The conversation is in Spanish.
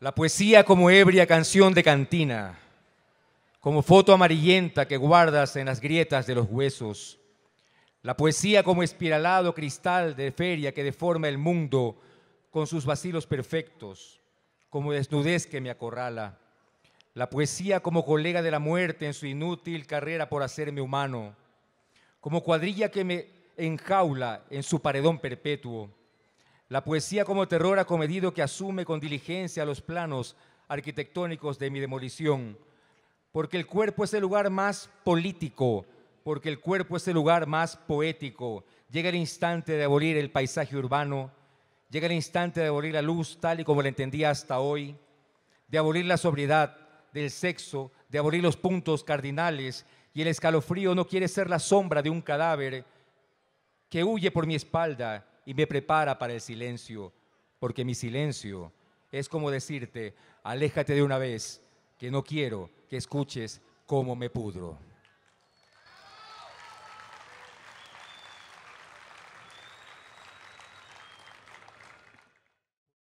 La poesía como ebria canción de cantina, como foto amarillenta que guardas en las grietas de los huesos. La poesía como espiralado cristal de feria que deforma el mundo con sus vacilos perfectos, como desnudez que me acorrala. La poesía como colega de la muerte en su inútil carrera por hacerme humano, como cuadrilla que me enjaula en su paredón perpetuo. La poesía como terror acomedido que asume con diligencia los planos arquitectónicos de mi demolición, porque el cuerpo es el lugar más político, porque el cuerpo es el lugar más poético. Llega el instante de abolir el paisaje urbano, llega el instante de abolir la luz tal y como la entendía hasta hoy, de abolir la sobriedad del sexo, de abolir los puntos cardinales, y el escalofrío no quiere ser la sombra de un cadáver que huye por mi espalda y me prepara para el silencio, porque mi silencio es como decirte, aléjate de una vez, que no quiero que escuches cómo me pudro.